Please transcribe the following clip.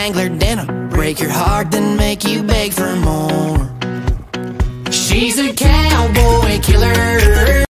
Angler denim Break your heart, then make you beg for more. She's a cowboy